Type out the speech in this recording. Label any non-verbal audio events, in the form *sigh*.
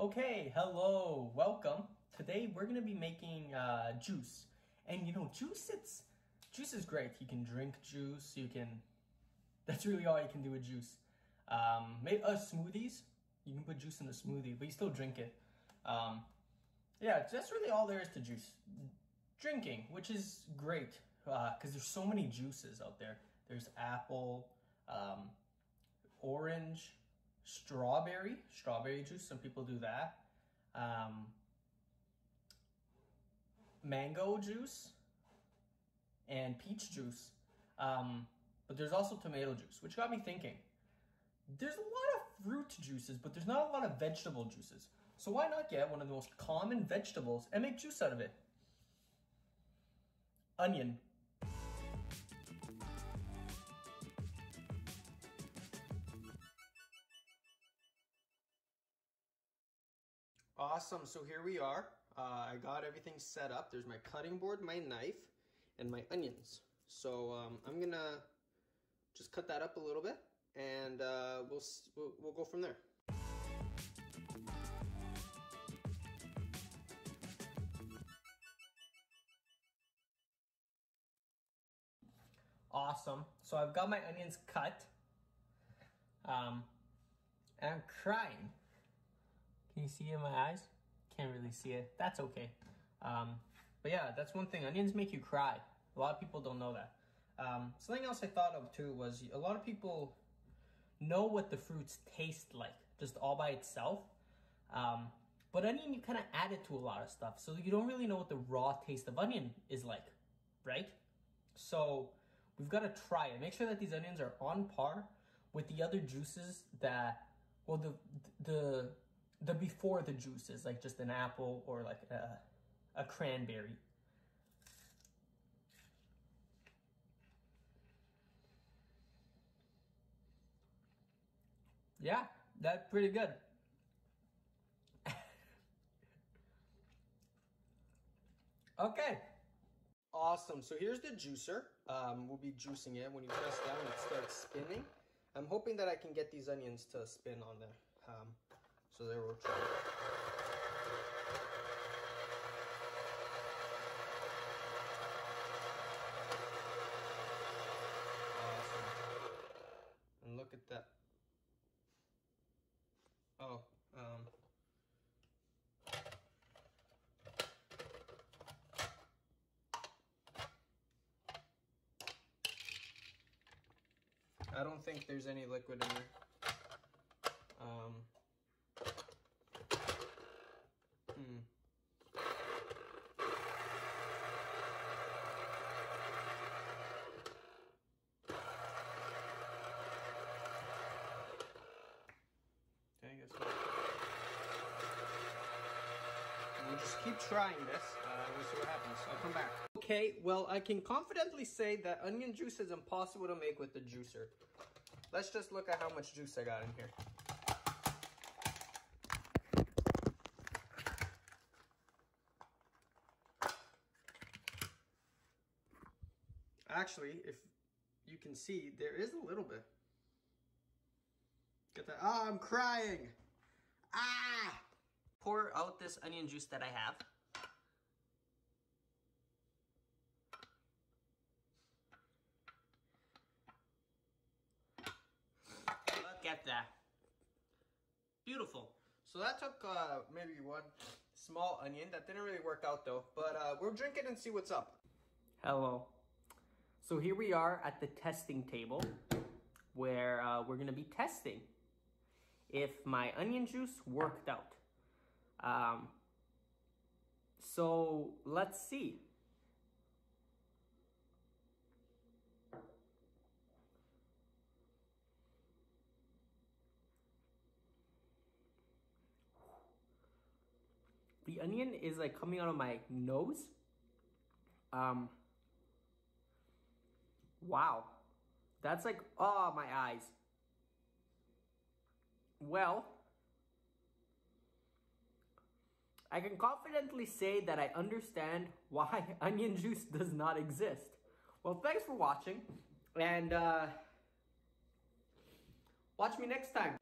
Okay, hello, welcome. Today we're gonna be making uh, juice, and you know, juice it's juice is great. You can drink juice. You can. That's really all you can do with juice. Um, make uh, smoothies. You can put juice in a smoothie, but you still drink it. Um, yeah, that's really all there is to juice. Drinking, which is great because uh, there's so many juices out there. There's apple, um, orange, strawberry, strawberry juice. Some people do that. Um, mango juice and peach juice. Um, but there's also tomato juice, which got me thinking. There's a lot of fruit juices, but there's not a lot of vegetable juices. So why not get one of the most common vegetables and make juice out of it? Onion. Awesome, so here we are. Uh, I got everything set up. There's my cutting board, my knife, and my onions. So um, I'm gonna just cut that up a little bit and uh, we'll, we'll, we'll go from there. Awesome. So I've got my onions cut. Um, and I'm crying. Can you see in my eyes? Can't really see it. That's okay. Um, but yeah, that's one thing. Onions make you cry. A lot of people don't know that. Um, something else I thought of too was a lot of people know what the fruits taste like just all by itself. Um, but onion, you kind of add it to a lot of stuff. So you don't really know what the raw taste of onion is like, right? So we've got to try it. Make sure that these onions are on par with the other juices that, well, the, the, the before the juices, like just an apple or like a, a cranberry. Yeah, that's pretty good. *laughs* okay. Awesome. So here's the juicer. Um, we'll be juicing it. When you press down, it starts spinning. I'm hoping that I can get these onions to spin on there. Um, so there we'll try. Awesome. And look at that. Oh, um. I don't think there's any liquid in there. Um. Hmm. Okay, guess what? We'll just keep trying this. Uh, we'll see what happens. I'll come back. Okay, well, I can confidently say that onion juice is impossible to make with the juicer. Let's just look at how much juice I got in here. Actually, if you can see, there is a little bit. Get that. Oh, I'm crying. Ah! Out this onion juice that I have. Look at that. Beautiful. So that took uh, maybe one small onion. That didn't really work out though. But uh, we'll drink it and see what's up. Hello. So here we are at the testing table where uh, we're gonna be testing if my onion juice worked out. Um, so let's see. The onion is like coming out of my nose. Um, wow. That's like, oh, my eyes. Well, I can confidently say that I understand why *laughs* onion juice does not exist. Well, thanks for watching, and uh, watch me next time.